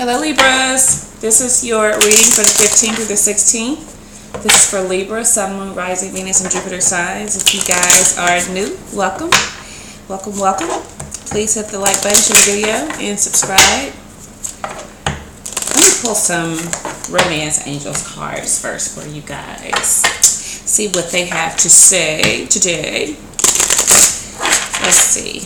Hello Libras, this is your reading for the 15th through the 16th. This is for Libra, Sun, Moon, Rising, Venus, and Jupiter signs. If you guys are new, welcome. Welcome, welcome. Please hit the like button to the video and subscribe. Let me pull some Romance Angels cards first for you guys. See what they have to say today. Let's see.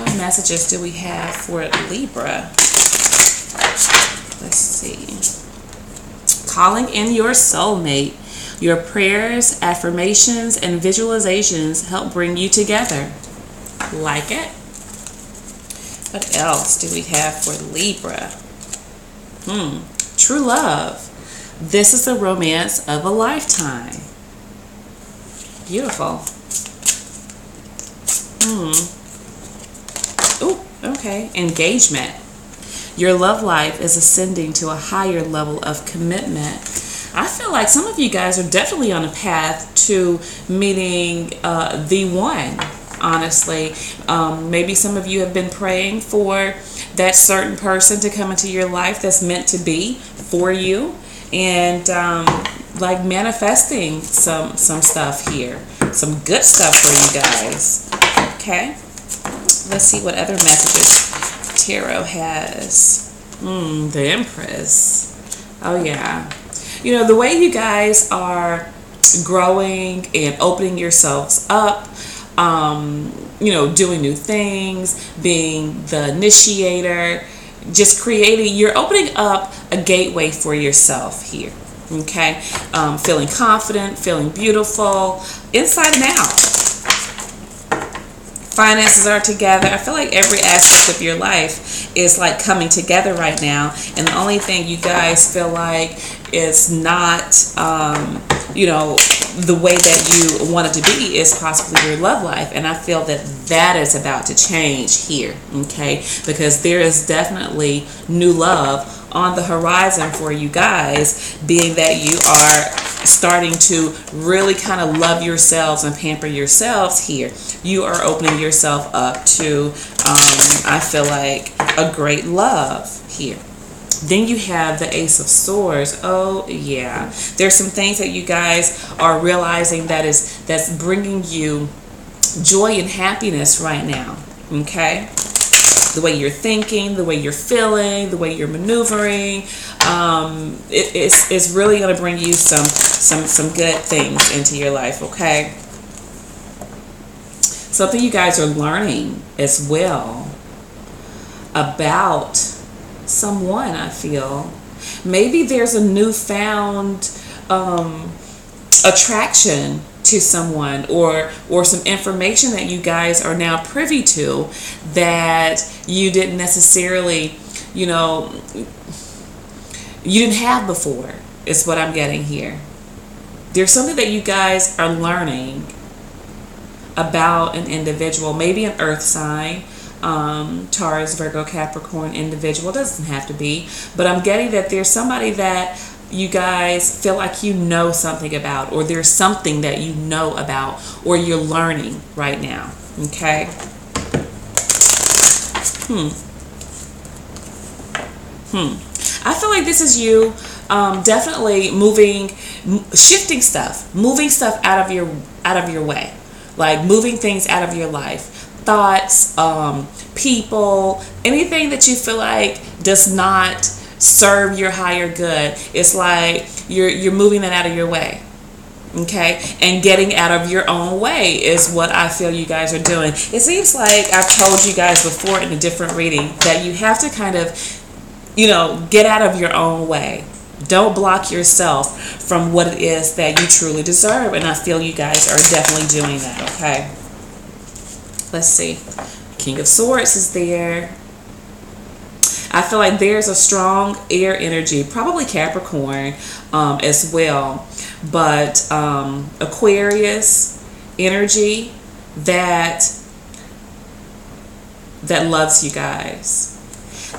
What messages do we have for Libra? Let's see. Calling in your soulmate. Your prayers, affirmations, and visualizations help bring you together. Like it? What else do we have for Libra? Hmm. True love. This is the romance of a lifetime. Beautiful. Hmm. Oh, okay. Engagement. Your love life is ascending to a higher level of commitment. I feel like some of you guys are definitely on a path to meeting uh, the one, honestly. Um, maybe some of you have been praying for that certain person to come into your life that's meant to be for you and um, like manifesting some some stuff here some good stuff for you guys okay let's see what other messages tarot has. Mm, the empress. Oh yeah. You know the way you guys are growing and opening yourselves up um, you know doing new things being the initiator just creating you're opening up a gateway for yourself here okay? Um, feeling confident feeling beautiful inside and out finances are together. I feel like every aspect of your life is like coming together right now. And the only thing you guys feel like is not, um, you know, the way that you want it to be is possibly your love life. And I feel that that is about to change here, okay? Because there is definitely new love on the horizon for you guys, being that you are starting to really kind of love yourselves and pamper yourselves here, you are opening yourself up to, um, I feel like, a great love here. Then you have the Ace of Swords. Oh yeah, there's some things that you guys are realizing that is that's bringing you joy and happiness right now. Okay, the way you're thinking, the way you're feeling, the way you're maneuvering. Um, it, it's, it's really going to bring you some, some, some good things into your life, okay? Something you guys are learning as well about someone, I feel. Maybe there's a newfound um, attraction to someone or or some information that you guys are now privy to that you didn't necessarily you know you didn't have before is what i'm getting here there's something that you guys are learning about an individual maybe an earth sign um, Taurus, Virgo, Capricorn individual. Doesn't have to be, but I'm getting that there's somebody that you guys feel like you know something about, or there's something that you know about, or you're learning right now. Okay? Hmm. Hmm. I feel like this is you um, definitely moving, shifting stuff, moving stuff out of your out of your way, like moving things out of your life, thoughts, um, people, anything that you feel like does not serve your higher good. It's like you're you're moving it out of your way. Okay? And getting out of your own way is what I feel you guys are doing. It seems like I've told you guys before in a different reading that you have to kind of you know, get out of your own way. Don't block yourself from what it is that you truly deserve. And I feel you guys are definitely doing that, okay? Let's see. King of Swords is there. I feel like there's a strong air energy, probably Capricorn um, as well, but um, Aquarius energy that that loves you guys.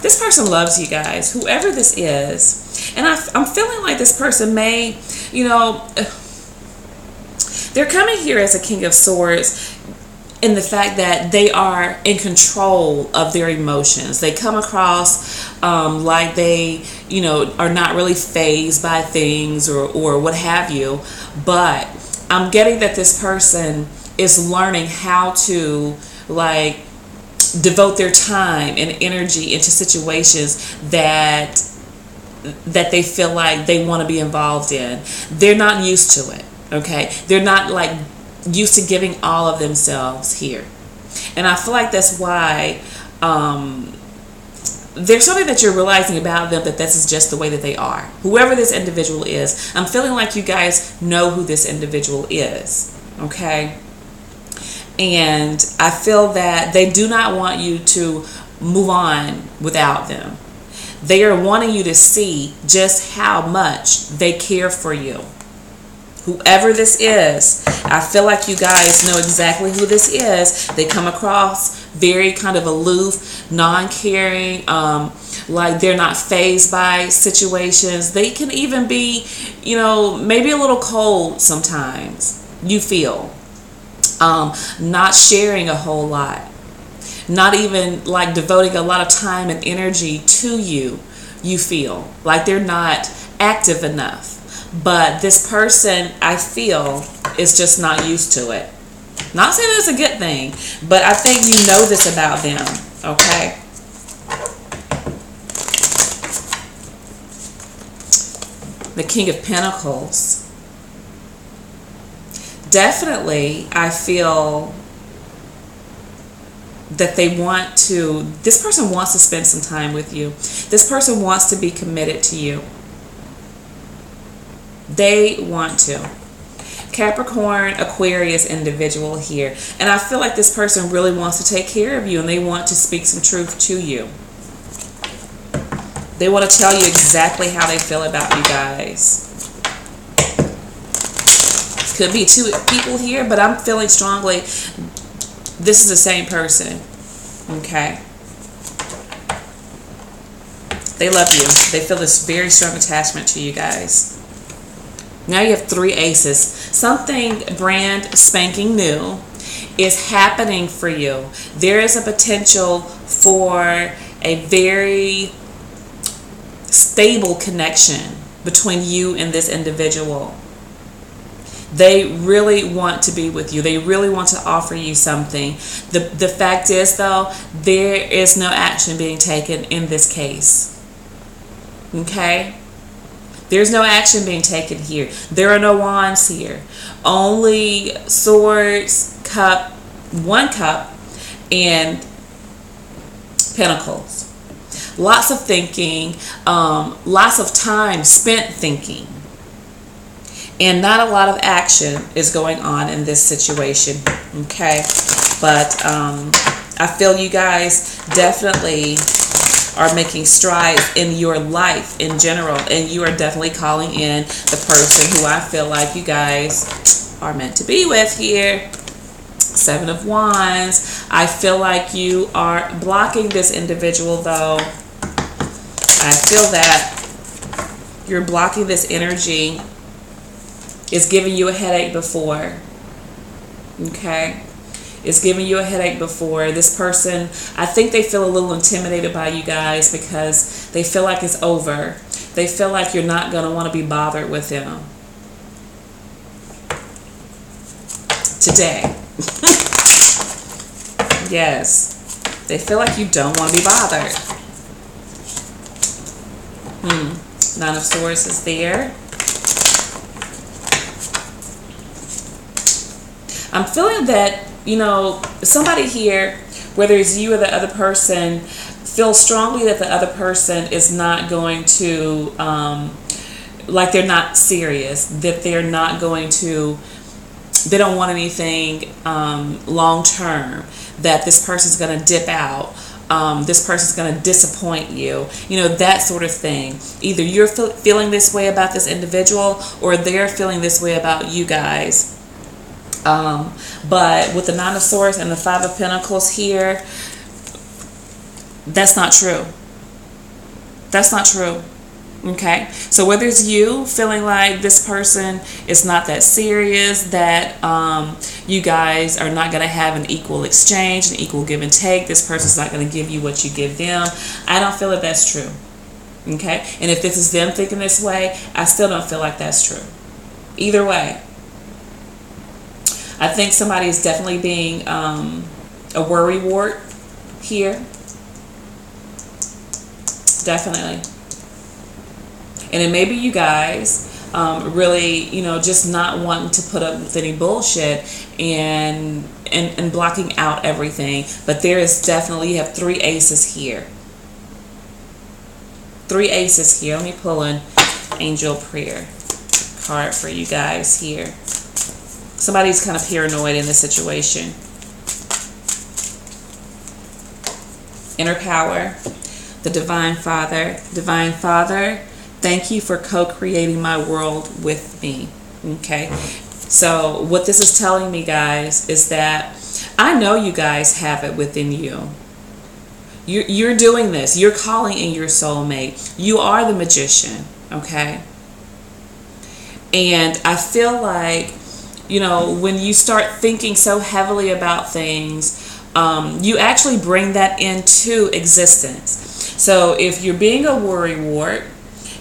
This person loves you guys, whoever this is. And I, I'm feeling like this person may, you know, they're coming here as a King of Swords in the fact that they are in control of their emotions. They come across um, like they, you know, are not really fazed by things or, or what have you. But I'm getting that this person is learning how to, like, devote their time and energy into situations that that they feel like they want to be involved in. They're not used to it. Okay, they're not like used to giving all of themselves here. And I feel like that's why um, there's something that you're realizing about them that this is just the way that they are. Whoever this individual is, I'm feeling like you guys know who this individual is. Okay? And I feel that they do not want you to move on without them. They are wanting you to see just how much they care for you whoever this is, I feel like you guys know exactly who this is. They come across very kind of aloof, non caring, um, like they're not fazed by situations. They can even be, you know, maybe a little cold sometimes, you feel. Um, not sharing a whole lot, not even like devoting a lot of time and energy to you, you feel like they're not active enough but this person, I feel, is just not used to it. Not saying it's a good thing, but I think you know this about them, okay? The King of Pentacles. Definitely, I feel that they want to, this person wants to spend some time with you. This person wants to be committed to you. They want to. Capricorn, Aquarius individual here. And I feel like this person really wants to take care of you and they want to speak some truth to you. They want to tell you exactly how they feel about you guys. Could be two people here, but I'm feeling strongly this is the same person. Okay. They love you. They feel this very strong attachment to you guys. Now you have three aces. Something brand spanking new is happening for you. There is a potential for a very stable connection between you and this individual. They really want to be with you. They really want to offer you something. The the fact is though, there is no action being taken in this case. Okay? There's no action being taken here. There are no wands here. Only swords, cup, one cup, and pentacles. Lots of thinking, um, lots of time spent thinking. And not a lot of action is going on in this situation. Okay. But um, I feel you guys definitely are making strides in your life in general. And you are definitely calling in the person who I feel like you guys are meant to be with here. Seven of Wands. I feel like you are blocking this individual though. I feel that you're blocking this energy. It's giving you a headache before. Okay is giving you a headache before. This person, I think they feel a little intimidated by you guys because they feel like it's over. They feel like you're not going to want to be bothered with them. Today. yes. They feel like you don't want to be bothered. Hmm. Nine of Swords is there. I'm feeling that you know, somebody here, whether it's you or the other person, feel strongly that the other person is not going to, um, like they're not serious, that they're not going to, they don't want anything um, long term, that this person's going to dip out. Um, this person's going to disappoint you, you know, that sort of thing. Either you're feeling this way about this individual or they're feeling this way about you guys. Um, but with the Nine of Swords and the Five of Pentacles here, that's not true. That's not true. Okay, so whether it's you feeling like this person is not that serious, that um, you guys are not going to have an equal exchange, an equal give and take, this person's not going to give you what you give them, I don't feel that that's true. Okay, and if this is them thinking this way, I still don't feel like that's true. Either way, I think somebody is definitely being um, a worry wart here. Definitely and it may be you guys um, really, you know, just not wanting to put up with any bullshit and, and and blocking out everything. But there is definitely you have three aces here. Three aces here. Let me pull an angel prayer card for you guys here. Somebody's kind of paranoid in this situation. Inner power, the divine father, divine father Thank you for co creating my world with me. Okay. So, what this is telling me, guys, is that I know you guys have it within you. You're, you're doing this. You're calling in your soulmate. You are the magician. Okay. And I feel like, you know, when you start thinking so heavily about things, um, you actually bring that into existence. So if you're being a worry wart,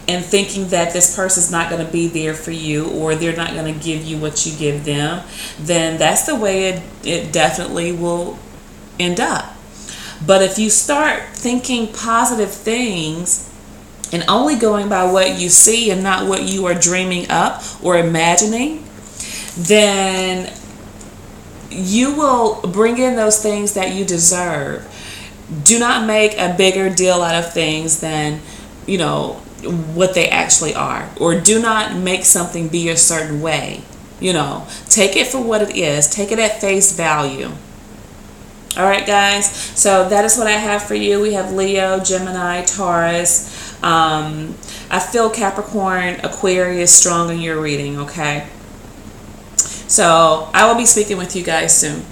and thinking that this person's not going to be there for you or they're not going to give you what you give them, then that's the way it, it definitely will end up. But if you start thinking positive things and only going by what you see and not what you are dreaming up or imagining, then you will bring in those things that you deserve. Do not make a bigger deal out of things than, you know, what they actually are. Or do not make something be a certain way. You know take it for what it is. Take it at face value. All right guys. So that is what i have for you. We have leo gemini taurus. Um, i feel capricorn aquarius strong in your reading okay so i will be speaking with you guys soon